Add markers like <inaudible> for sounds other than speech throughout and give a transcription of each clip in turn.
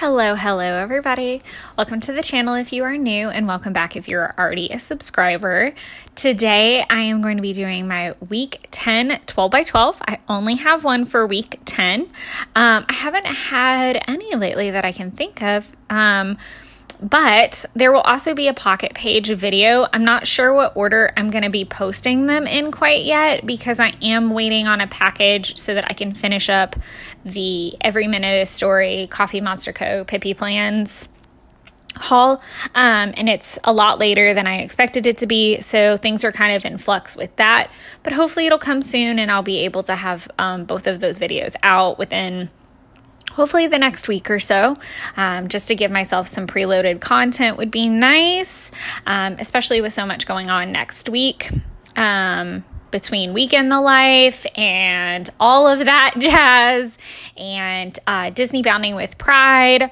Hello, hello, everybody. Welcome to the channel if you are new, and welcome back if you're already a subscriber. Today, I am going to be doing my week 10 12 by 12. I only have one for week 10. Um, I haven't had any lately that I can think of. Um, but there will also be a pocket page video. I'm not sure what order I'm going to be posting them in quite yet because I am waiting on a package so that I can finish up the Every Minute a Story Coffee Monsterz Co. Pippi Plans haul um, and it's a lot later than i expected it to be so things are kind of in flux with that but hopefully it'll come soon and i'll be able to have um, both of those videos out within hopefully the next week or so um, just to give myself some preloaded content would be nice um, especially with so much going on next week um, between Week in the life and all of that <laughs> jazz and uh, disney bounding with pride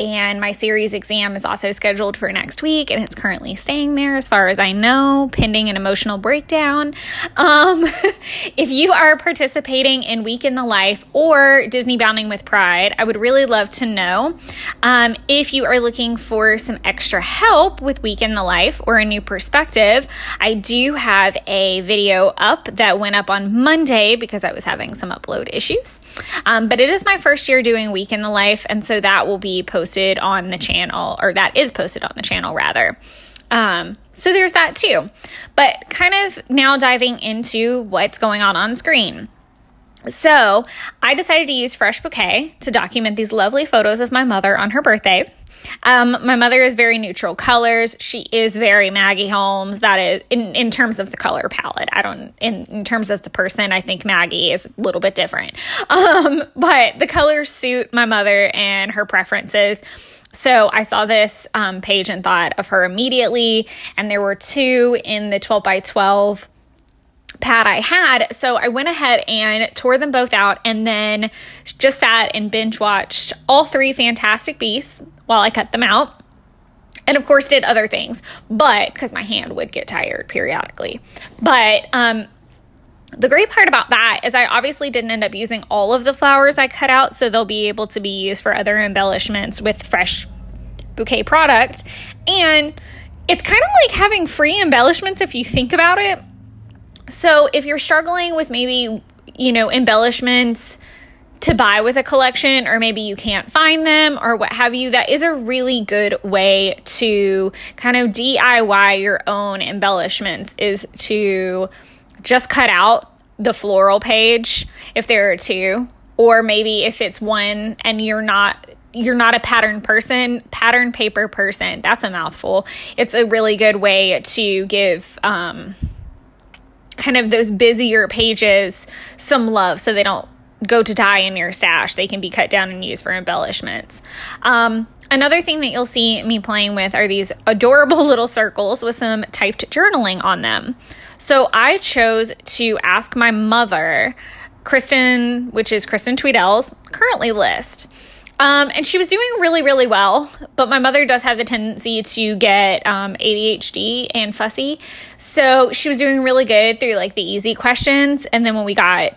and my series exam is also scheduled for next week and it's currently staying there as far as i know pending an emotional breakdown. Um, <laughs> if you are participating in week in the life or disney bounding with pride i would really love to know um, if you are looking for some extra help with week in the life or a new perspective. I do have a video up that went up on monday because i was having some upload issues. Um, but it is my first year doing week in the life and so that will be posted posted on the channel, or that is posted on the channel rather. Um, so there's that too. But kind of now diving into what's going on on screen. So I decided to use Fresh Bouquet to document these lovely photos of my mother on her birthday. Um, my mother is very neutral colors. She is very Maggie Holmes. That is in, in terms of the color palette. I don't in, in terms of the person, I think Maggie is a little bit different. <laughs> Um, but the colors suit my mother and her preferences. So I saw this um, page and thought of her immediately. And there were two in the 12 by 12 pad I had. So I went ahead and tore them both out and then just sat and binge watched all three Fantastic Beasts while I cut them out. And of course, did other things, but because my hand would get tired periodically. But um, the great part about that is I obviously didn't end up using all of the flowers I cut out, so they'll be able to be used for other embellishments with fresh bouquet product. And it's kind of like having free embellishments if you think about it so if you're struggling with maybe, you know, embellishments to buy with a collection, or maybe you can't find them or what have you, that is a really good way to kind of DIY your own embellishments is to just cut out the floral page if there are two or maybe if it's one and you're not you're not a pattern person, pattern paper person. That's a mouthful. It's a really good way to give um, kind of those busier pages some love so they don't go to die in your stash. They can be cut down and used for embellishments. Um, another thing that you'll see me playing with are these adorable <laughs> little circles with some typed journaling on them. So I chose to ask my mother, Kristen, which is Kristen Tweedale's currently list. Um, and she was doing really, really well. But my mother does have the tendency to get um, ADHD and fussy. So she was doing really good through like the easy questions. And then when we got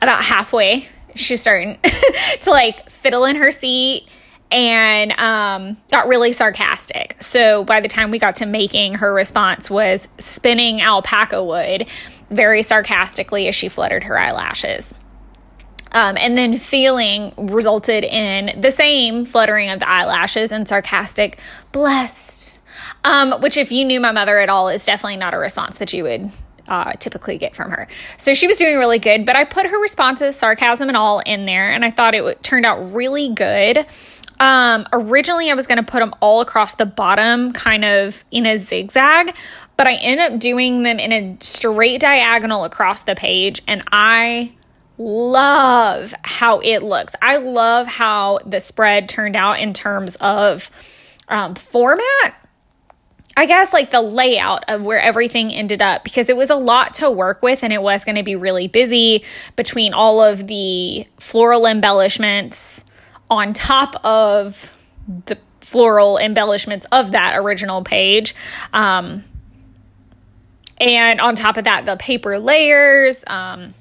about halfway, she was starting <laughs> to like fiddle in her seat and um, got really sarcastic. So by the time we got to making, her response was spinning alpaca wood very sarcastically as she fluttered her eyelashes. Um, and then feeling resulted in the same fluttering of the eyelashes and sarcastic, blessed. Um, which, if you knew my mother at all, is definitely not a response that you would uh, typically get from her. So she was doing really good, but I put her responses, sarcasm and all, in there, and I thought it w- turned out really good. Um, originally, I was going to put them all across the bottom, kind of in a zigzag, but I ended up doing them in a straight diagonal across the page, and I love how it looks. I love how the spread turned out in terms of um, format. I guess like the layout of where everything ended up because it was a lot to work with and it was going to be really busy between all of the floral embellishments on top of the floral embellishments of that original page. Um, and on top of that, the paper layers. Um,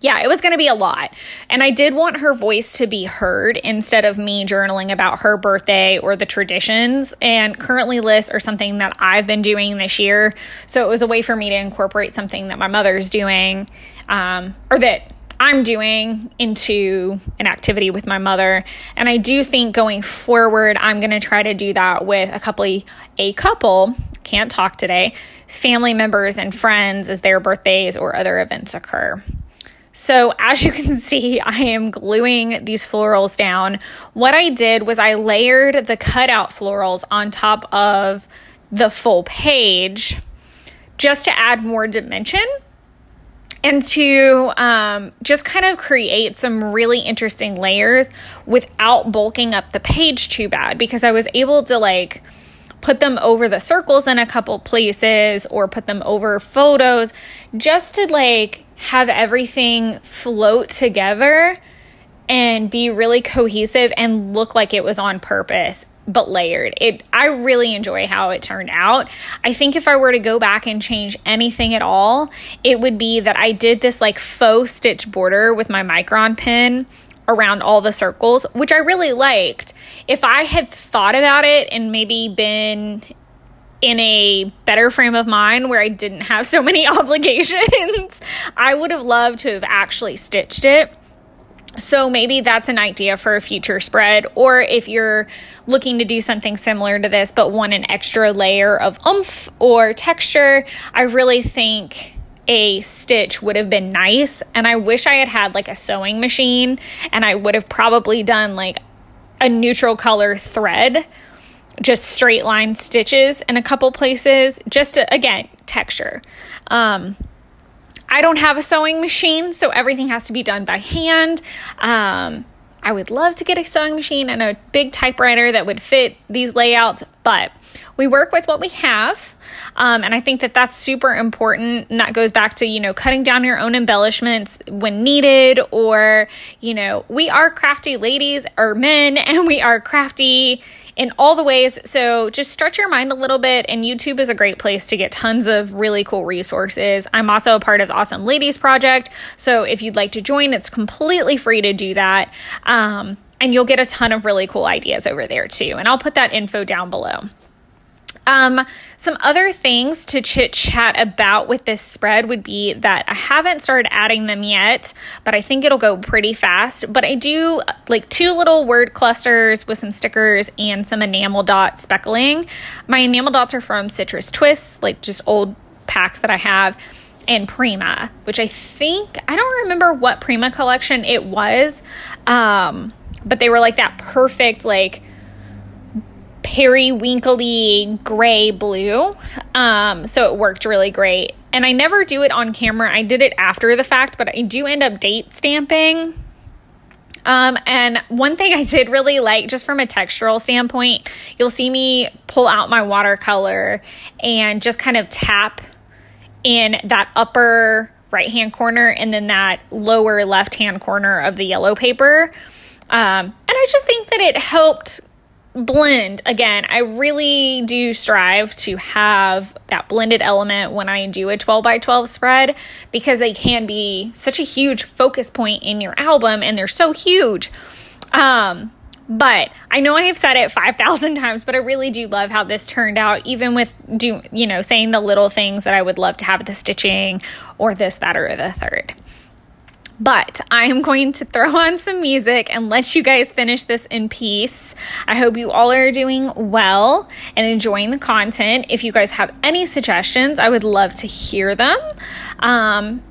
yeah, it was going to be a lot. And I did want her voice to be heard instead of me journaling about her birthday or the traditions. And currently lists are something that I've been doing this year. So it was a way for me to incorporate something that my mother's doing um, or that I'm doing into an activity with my mother. And I do think going forward, I'm going to try to do that with a couple, a couple, can't talk today, family members and friends as their birthdays or other events occur. So, as you can <laughs> see, I am gluing these florals down. What I did was I layered the cutout florals on top of the full page just to add more dimension and to um, just kind of create some really interesting layers without bulking up the page too bad because I was able to like put them over the circles in a couple places or put them over photos just to like have everything float together and be really cohesive and look like it was on purpose but layered. It I really enjoy how it turned out. I think if I were to go back and change anything at all, it would be that I did this like faux stitch border with my micron pin around all the circles, which I really liked. If I had thought about it and maybe been in a better frame of mind where I didn't have so many <laughs> obligations, I would have loved to have actually stitched it. So maybe that's an idea for a future spread. Or if you're looking to do something similar to this, but want an extra layer of oomph or texture, I really think a stitch would have been nice. And I wish I had had like a sewing machine and I would have probably done like a neutral color thread just straight line stitches in a couple places, just to, again, texture. Um, I don't have a sewing machine, so everything has to be done by hand. Um, I would love to get a sewing machine and a big typewriter that would fit these layouts, but we work with what we have. Um, and I think that that's super important. And that goes back to, you know, cutting down your own embellishments when needed, or, you know, we are crafty ladies or men, <laughs> and we are crafty in all the ways. So just stretch your mind a little bit, and YouTube is a great place to get tons of really cool resources. I'm also a part of the Awesome Ladies Project. So if you'd like to join, it's completely free to do that. Um, and you'll get a ton of really cool ideas over there too. And I'll put that info down below. Um, some other things to chit chat about with this spread would be that I haven't started adding them yet, but I think it'll go pretty fast. But I do like two little word clusters with some stickers and some enamel dot speckling. My enamel dots are from Citrus Twists, like just old packs that I have and Prima, which I think I don't remember what Prima collection it was, um, but they were like that perfect like periwinkly gray blue. Um, so it worked really great. And I never do it on camera. I did it after the fact, but I do end up date stamping. Um, and one thing I did really like, just from a textural standpoint, you'll see me pull out my watercolor and just kind of tap in that upper right hand corner and then that lower left hand corner of the yellow paper. Um, and I just think that it helped blend again i really do strive to have that blended element when i do a 12 by 12 spread because they can be such a huge focus point in your album and they're so huge um but I know I have said it 5,000 <laughs> times, but I really do love how this turned out, even with do you know saying the little things that I would love to have the stitching or this, that, or the third. But I am going to throw on some music and let you guys finish this in peace. I hope you all are doing well and enjoying the content. If you guys have any suggestions, I would love to hear them. Um,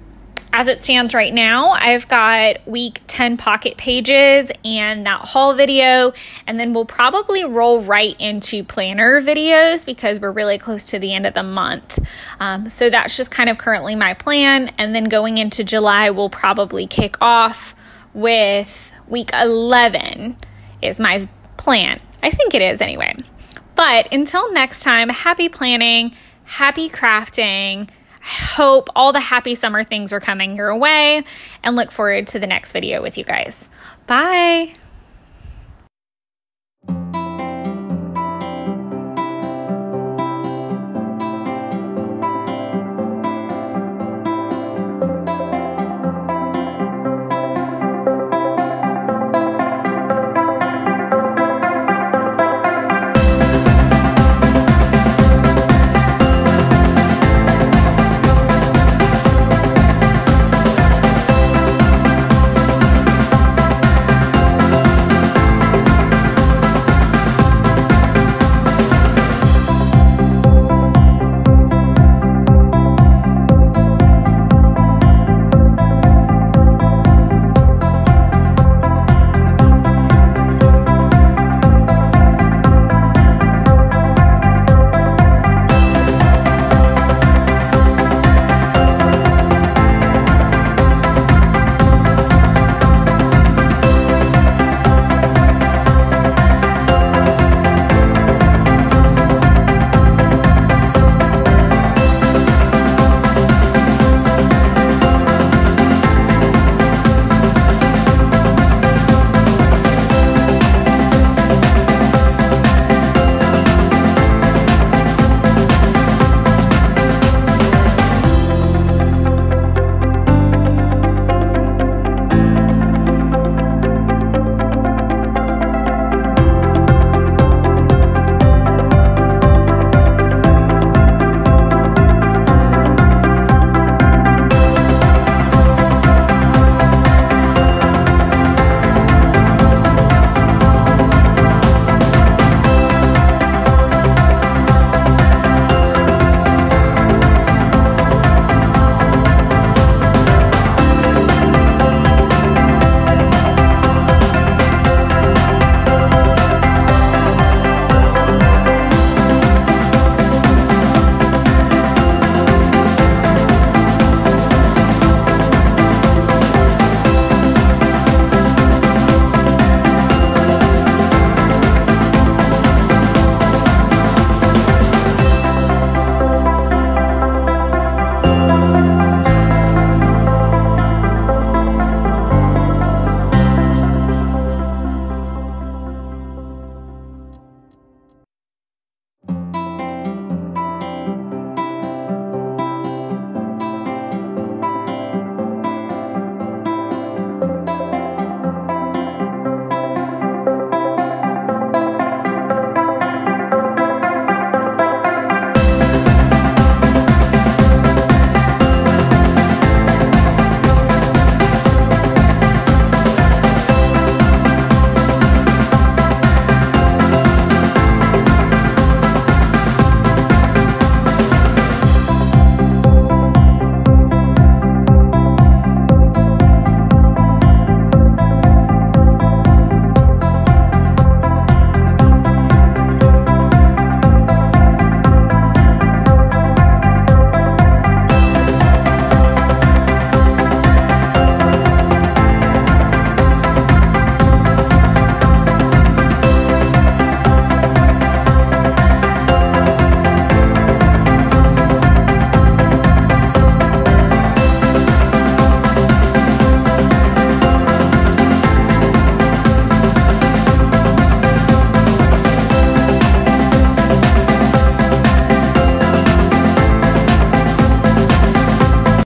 as it stands right now, I've got week 10 pocket pages and that haul video, and then we'll probably roll right into planner videos because we're really close to the end of the month. Um, so that's just kind of currently my plan. And then going into July, we'll probably kick off with week 11, is my plan. I think it is anyway. But until next time, happy planning, happy crafting hope all the happy summer things are coming your way and look forward to the next video with you guys. Bye.